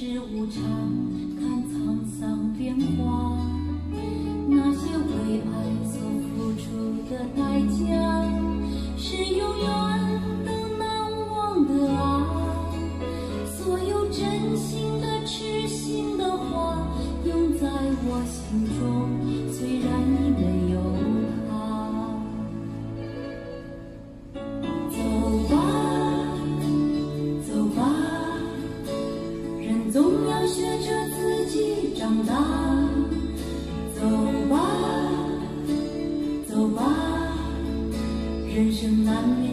世无常，看沧桑变化。那些为爱所付出的代价，是永远都难忘的啊！所有真心的、痴心的话，永在我心中，虽然总要学着自己长大。走吧，走吧，人生难免。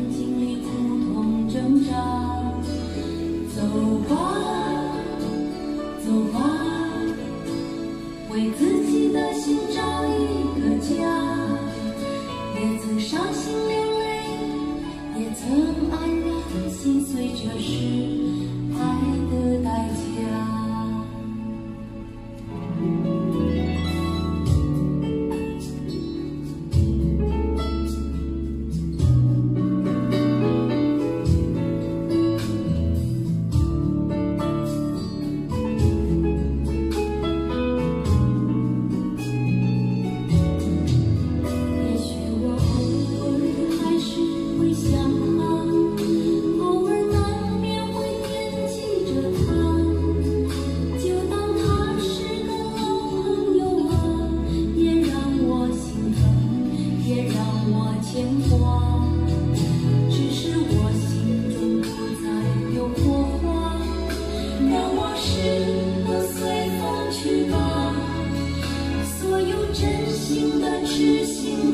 痴心